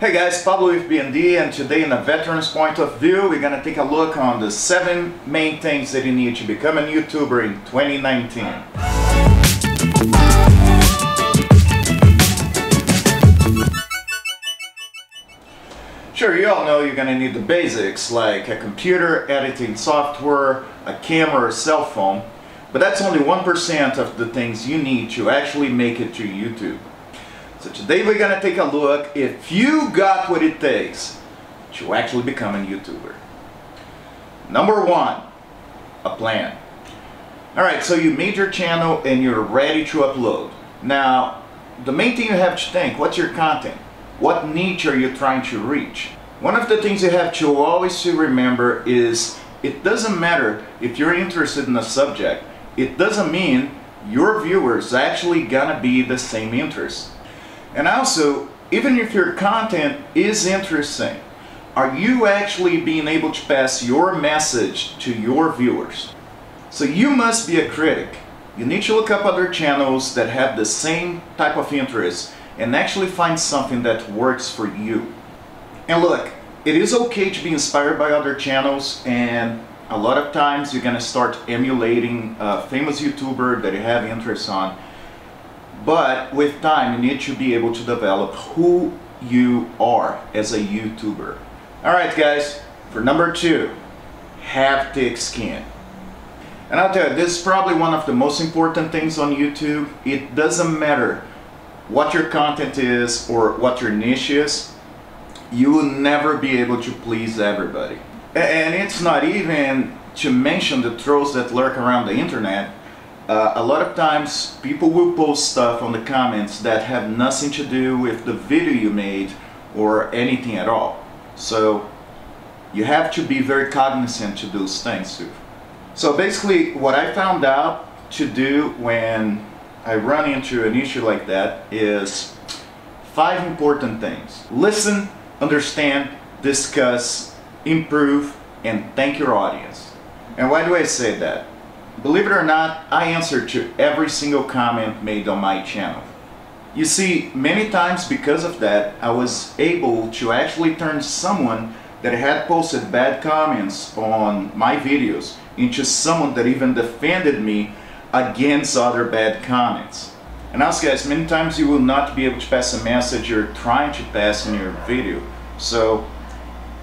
Hey guys, Pablo with BND and today in a veteran's point of view we're gonna take a look on the seven main things that you need to become a YouTuber in 2019. Sure, you all know you're gonna need the basics like a computer, editing software, a camera or cell phone, but that's only 1% of the things you need to actually make it to YouTube. So today we're gonna take a look if you got what it takes to actually become a YouTuber. Number one, a plan. Alright, so you made your channel and you're ready to upload. Now, the main thing you have to think, what's your content? What niche are you trying to reach? One of the things you have to always remember is it doesn't matter if you're interested in a subject, it doesn't mean your viewers actually gonna be the same interest. And also, even if your content is interesting, are you actually being able to pass your message to your viewers? So you must be a critic. You need to look up other channels that have the same type of interest and actually find something that works for you. And look, it is okay to be inspired by other channels and a lot of times you're gonna start emulating a famous YouTuber that you have interest on but with time, you need to be able to develop who you are as a YouTuber. Alright guys, for number two, have thick skin. And I'll tell you, this is probably one of the most important things on YouTube. It doesn't matter what your content is or what your niche is, you will never be able to please everybody. And it's not even to mention the trolls that lurk around the internet uh, a lot of times people will post stuff on the comments that have nothing to do with the video you made or anything at all. So you have to be very cognizant to those things too. So basically what I found out to do when I run into an issue like that is five important things. Listen, understand, discuss, improve, and thank your audience. And why do I say that? Believe it or not, I answer to every single comment made on my channel. You see, many times because of that, I was able to actually turn someone that had posted bad comments on my videos into someone that even defended me against other bad comments. And also guys, many times you will not be able to pass a message you're trying to pass in your video. So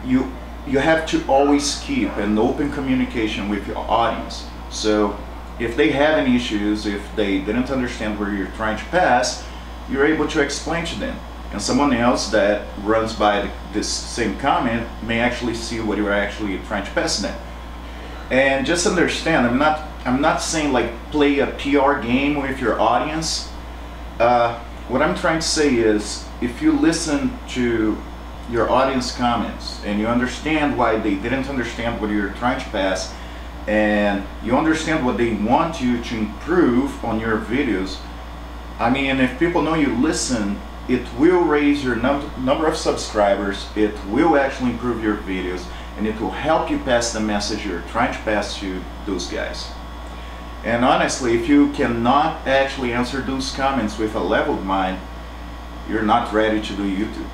you, you have to always keep an open communication with your audience. So if they have any issues, if they didn't understand where you're trying to pass, you're able to explain to them. And someone else that runs by this same comment may actually see what you're actually trying to pass them. And just understand, I'm not, I'm not saying like play a PR game with your audience. Uh, what I'm trying to say is, if you listen to your audience comments and you understand why they didn't understand what you're trying to pass, and you understand what they want you to improve on your videos, I mean, if people know you listen, it will raise your num number of subscribers, it will actually improve your videos, and it will help you pass the message you're trying to pass to those guys. And honestly, if you cannot actually answer those comments with a leveled mind, you're not ready to do YouTube.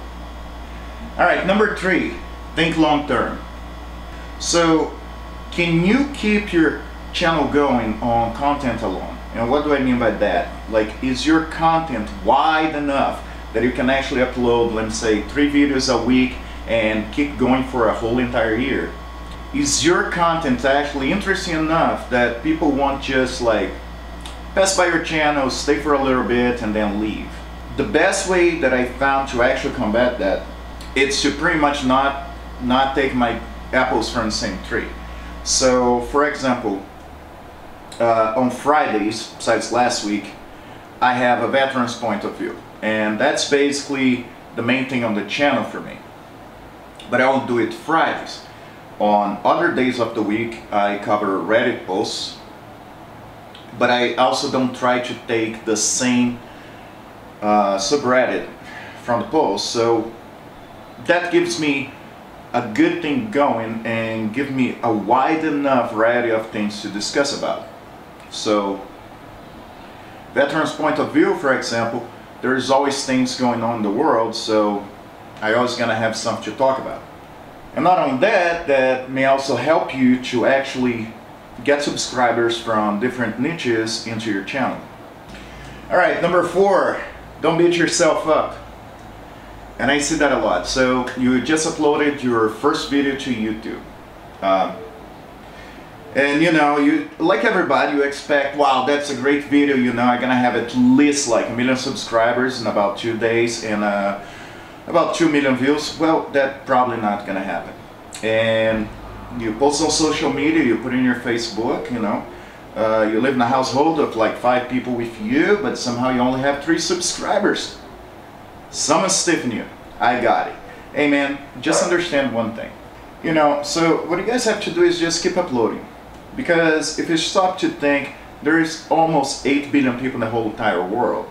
Alright, number three, think long term. So can you keep your channel going on content alone? And what do I mean by that? Like, is your content wide enough that you can actually upload, let's say, three videos a week and keep going for a whole entire year? Is your content actually interesting enough that people won't just like pass by your channel, stay for a little bit, and then leave? The best way that I found to actually combat that is to pretty much not not take my apples from the same tree. So, for example, uh, on Fridays, besides last week, I have a veteran's point of view. And that's basically the main thing on the channel for me. But I won't do it Fridays. On other days of the week, I cover Reddit posts. But I also don't try to take the same uh, subreddit from the post. So that gives me a good thing going and give me a wide enough variety of things to discuss about. So, veterans point of view, for example, there's always things going on in the world, so I always gonna have something to talk about. And not only that, that may also help you to actually get subscribers from different niches into your channel. All right, number four, don't beat yourself up. And I see that a lot. So you just uploaded your first video to YouTube. Um, and you know, you like everybody, you expect, wow, that's a great video, you know, I'm gonna have at least like a million subscribers in about two days and uh, about 2 million views. Well, that's probably not gonna happen. And you post on social media, you put in your Facebook, you know, uh, you live in a household of like five people with you, but somehow you only have three subscribers. Someone's stiffing you. I got it. Hey man, just understand one thing. You know, so what you guys have to do is just keep uploading. Because if you stop to think, there is almost 8 billion people in the whole entire world.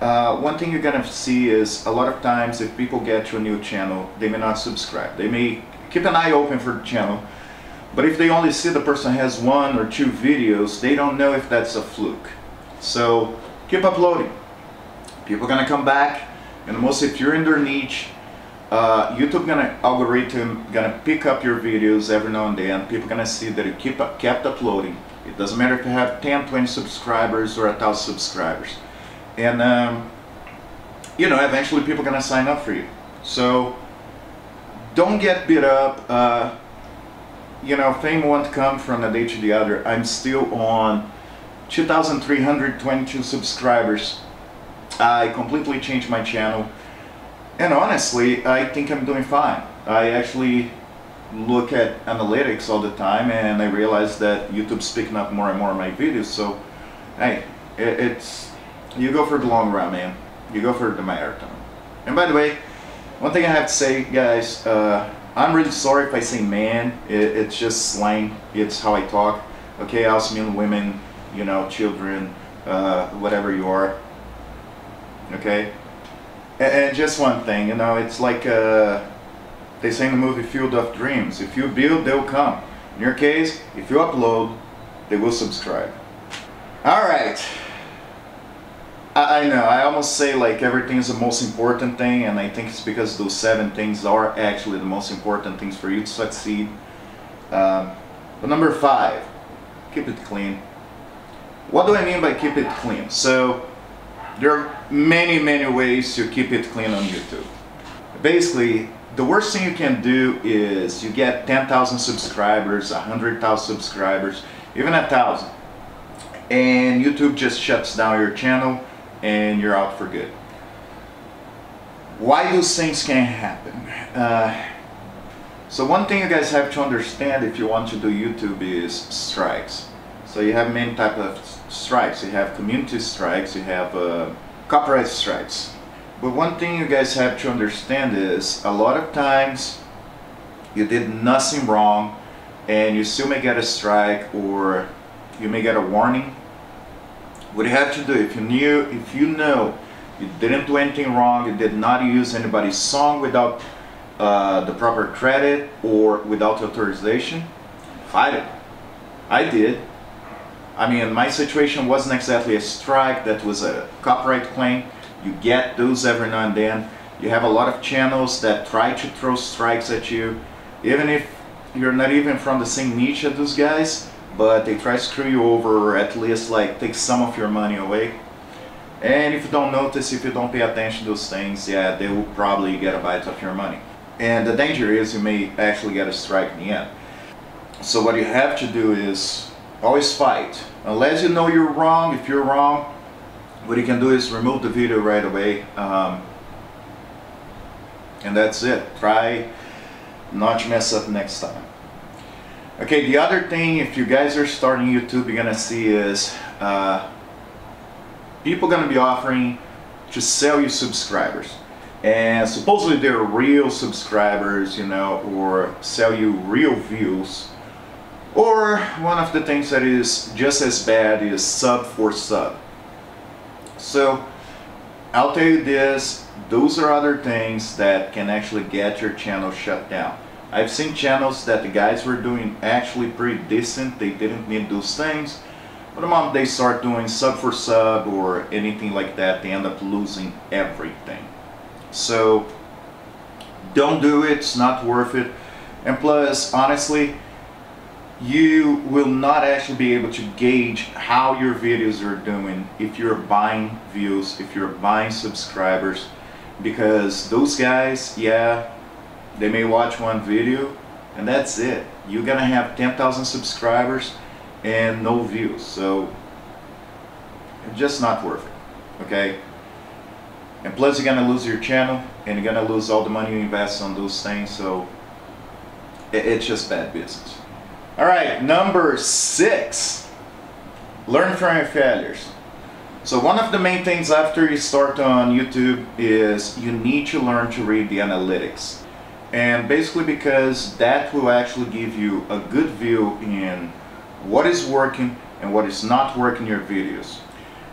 Uh, one thing you're gonna see is a lot of times if people get to a new channel, they may not subscribe. They may keep an eye open for the channel, but if they only see the person has one or two videos, they don't know if that's a fluke. So keep uploading. People are gonna come back, and most if you're in their niche, uh, YouTube gonna algorithm gonna pick up your videos every now and then. People gonna see that you keep up, kept uploading. It doesn't matter if you have 10, 20 subscribers or a thousand subscribers, and um, you know eventually people gonna sign up for you. So don't get beat up. Uh, you know, fame won't come from a day to the other. I'm still on 2,322 subscribers. I completely changed my channel. And honestly, I think I'm doing fine. I actually look at analytics all the time and I realize that YouTube's picking up more and more of my videos. So, hey, it's, you go for the long run, man. You go for the marathon. And by the way, one thing I have to say, guys, uh, I'm really sorry if I say man. It, it's just slang. It's how I talk. Okay, I also mean women, you know, children, uh, whatever you are. Okay? And, and, just one thing, you know, it's like uh, they say in the movie Field of Dreams. If you build, they'll come. In your case, if you upload, they will subscribe. Alright. I, I know, I almost say like everything is the most important thing and I think it's because those seven things are actually the most important things for you to succeed. Um, but number five, keep it clean. What do I mean by keep it clean? So there are many, many ways to keep it clean on YouTube. Basically, the worst thing you can do is you get 10,000 subscribers, 100,000 subscribers, even a thousand, and YouTube just shuts down your channel and you're out for good. Why those things can happen? Uh, so one thing you guys have to understand if you want to do YouTube is strikes. So you have many type of strikes. You have community strikes, you have uh, copyright strikes. But one thing you guys have to understand is a lot of times you did nothing wrong and you still may get a strike or you may get a warning what you have to do, if you knew, if you know you didn't do anything wrong, you did not use anybody's song without uh, the proper credit or without authorization, fight it. I did. I mean, my situation wasn't exactly a strike, that was a copyright claim. You get those every now and then. You have a lot of channels that try to throw strikes at you, even if you're not even from the same niche as those guys but they try to screw you over or at least like take some of your money away. And if you don't notice, if you don't pay attention to those things, yeah, they will probably get a bite of your money. And the danger is you may actually get a strike in the end. So what you have to do is always fight. Unless you know you're wrong, if you're wrong, what you can do is remove the video right away. Um, and that's it. Try not to mess up next time. Okay, the other thing, if you guys are starting YouTube, you're gonna see is uh, people gonna be offering to sell you subscribers. And supposedly they're real subscribers, you know, or sell you real views. Or one of the things that is just as bad is sub for sub. So I'll tell you this, those are other things that can actually get your channel shut down. I've seen channels that the guys were doing actually pretty decent. They didn't need those things. But the moment they start doing sub for sub or anything like that, they end up losing everything. So don't do it, it's not worth it. And plus, honestly, you will not actually be able to gauge how your videos are doing if you're buying views, if you're buying subscribers, because those guys, yeah, they may watch one video and that's it. You're gonna have 10,000 subscribers and no views, so just not worth it, okay? And plus you're gonna lose your channel and you're gonna lose all the money you invest on those things, so it's just bad business. All right, number six, learn from your failures. So one of the main things after you start on YouTube is you need to learn to read the analytics. And basically because that will actually give you a good view in what is working and what is not working in your videos.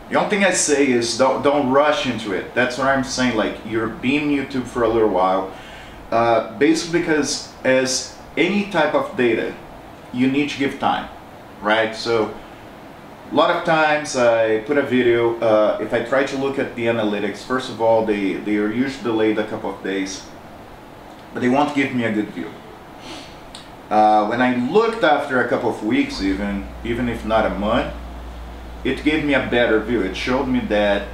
The only thing I say is don't, don't rush into it. That's what I'm saying, like you're being YouTube for a little while. Uh, basically because as any type of data, you need to give time, right? So a lot of times I put a video, uh, if I try to look at the analytics, first of all, they, they are usually delayed a couple of days, but they won't give me a good view. Uh, when I looked after a couple of weeks even, even if not a month, it gave me a better view. It showed me that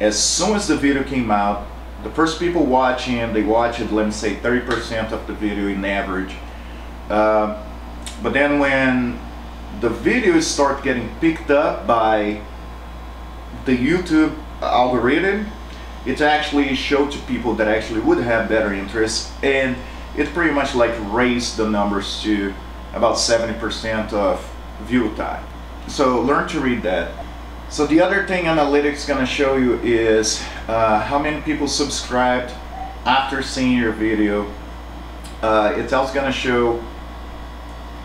as soon as the video came out, the first people watching, they watched, let me say 30% of the video in average. Uh, but then when the videos start getting picked up by the YouTube algorithm, it actually showed to people that actually would have better interest and it pretty much like raised the numbers to about 70% of view time. So learn to read that. So the other thing analytics gonna show you is uh, how many people subscribed after seeing your video. Uh, it's also gonna show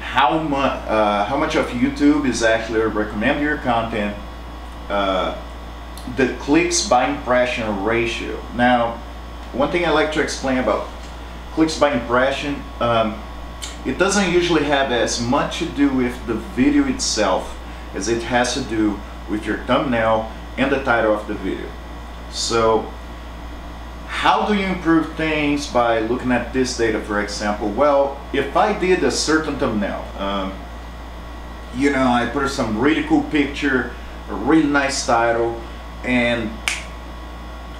how much uh, how much of YouTube is actually recommending your content, uh, the clicks by impression ratio. Now, one thing I like to explain about clicks by impression, um, it doesn't usually have as much to do with the video itself as it has to do with your thumbnail and the title of the video. So how do you improve things by looking at this data, for example? Well, if I did a certain thumbnail, um, you know, I put some really cool picture, a really nice title, and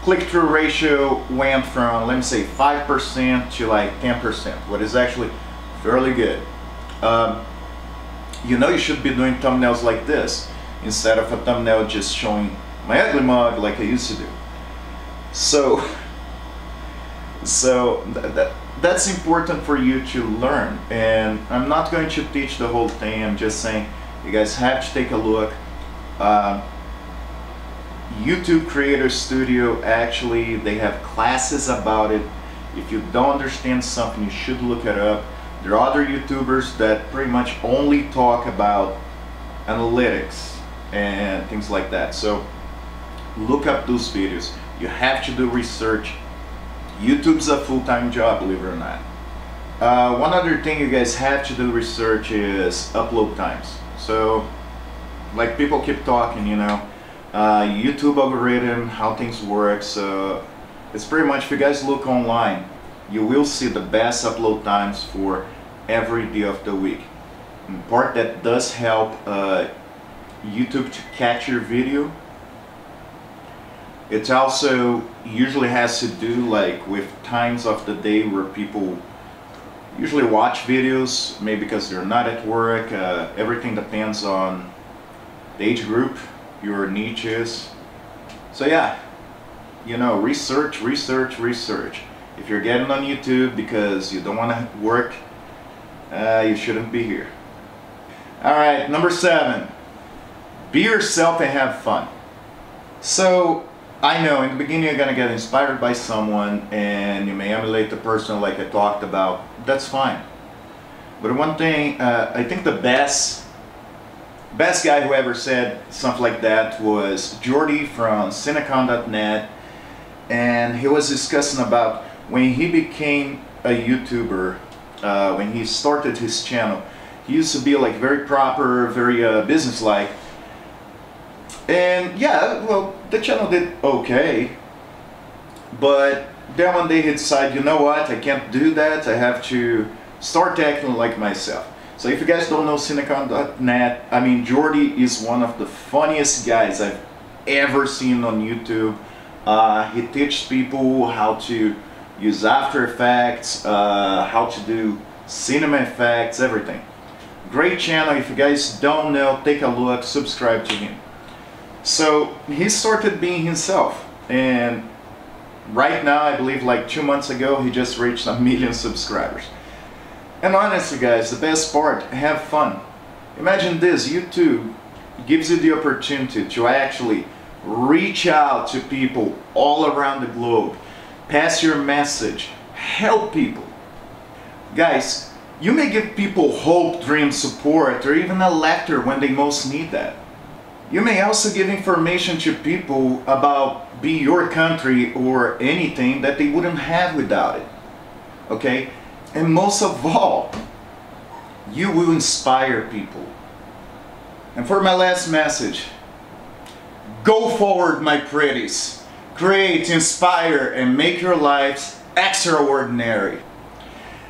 click-through ratio went from, let me say, 5% to like 10%, what is actually fairly good. Um, you know you should be doing thumbnails like this, instead of a thumbnail just showing my ugly mug like I used to do. So, so th that, that's important for you to learn. And I'm not going to teach the whole thing. I'm just saying you guys have to take a look. Uh, YouTube Creator Studio, actually, they have classes about it. If you don't understand something, you should look it up. There are other YouTubers that pretty much only talk about analytics and things like that. So look up those videos. You have to do research YouTube's a full-time job, believe it or not. Uh, one other thing you guys have to do research is upload times. So, like people keep talking, you know, uh, YouTube algorithm, how things work. So, it's pretty much if you guys look online, you will see the best upload times for every day of the week. Part that does help uh, YouTube to catch your video it also usually has to do like with times of the day where people usually watch videos, maybe because they're not at work. Uh, everything depends on the age group, your niche is. So yeah, you know, research, research, research. If you're getting on YouTube because you don't want to work, uh, you shouldn't be here. All right, number seven, be yourself and have fun. So I know in the beginning you're gonna get inspired by someone and you may emulate the person like I talked about. That's fine. But one thing, uh, I think the best best guy who ever said something like that was Jordy from Cinecom.net and he was discussing about when he became a YouTuber, uh, when he started his channel, he used to be like very proper, very uh, business-like and yeah, well, the channel did okay, but then one day he decided, you know what, I can't do that, I have to start acting like myself. So if you guys don't know Cinecom.net, I mean Jordy is one of the funniest guys I've ever seen on YouTube. Uh, he teaches people how to use After Effects, uh, how to do cinema effects, everything. Great channel, if you guys don't know, take a look, subscribe to him. So he started being himself and right now I believe like two months ago he just reached a million subscribers. And honestly guys, the best part, have fun. Imagine this, YouTube gives you the opportunity to actually reach out to people all around the globe, pass your message, help people. Guys, you may give people hope, dream, support, or even a letter when they most need that. You may also give information to people about be your country or anything that they wouldn't have without it. Okay? And most of all, you will inspire people. And for my last message, go forward, my pretties. Create, inspire, and make your lives extraordinary.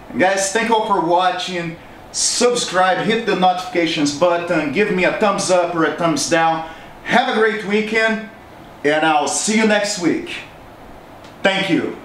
And guys, thank you all for watching. Subscribe, hit the notifications button, give me a thumbs up or a thumbs down. Have a great weekend, and I'll see you next week. Thank you.